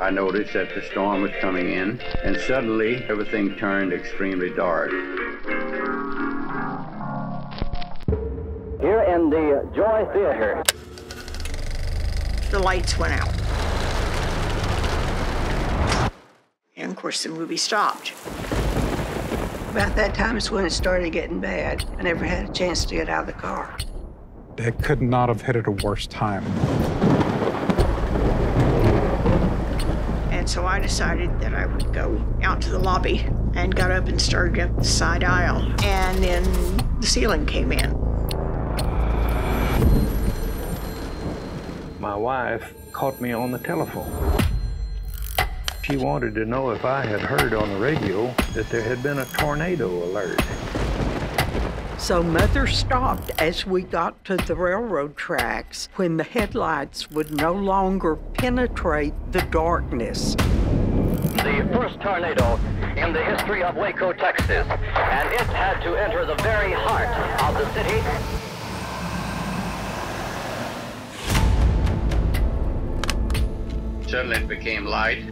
I noticed that the storm was coming in, and suddenly everything turned extremely dark. Here in the Joy Theater. The lights went out. And of course, the movie stopped. About that time is when it started getting bad. I never had a chance to get out of the car. It could not have hit at a worse time. So I decided that I would go out to the lobby and got up and started up the side aisle. And then the ceiling came in. My wife caught me on the telephone. She wanted to know if I had heard on the radio that there had been a tornado alert. So Mother stopped as we got to the railroad tracks when the headlights would no longer penetrate the darkness. The first tornado in the history of Waco, Texas, and it had to enter the very heart of the city. Suddenly it became light,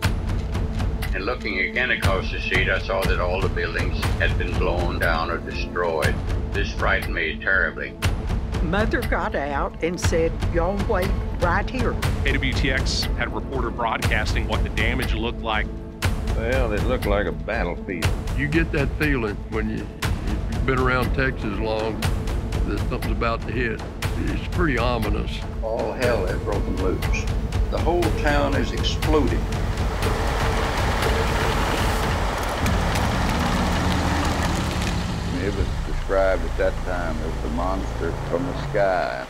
and looking again across the street, I saw that all the buildings had been blown down or destroyed. This frightened me terribly. Mother got out and said, Y'all wait right here. KWTX had a reporter broadcasting what the damage looked like. Well, it looked like a battlefield. You get that feeling when you, you've been around Texas long that something's about to hit. It's pretty ominous. All hell had broken loose. The whole town is exploding. Described at that time as the monster from the sky.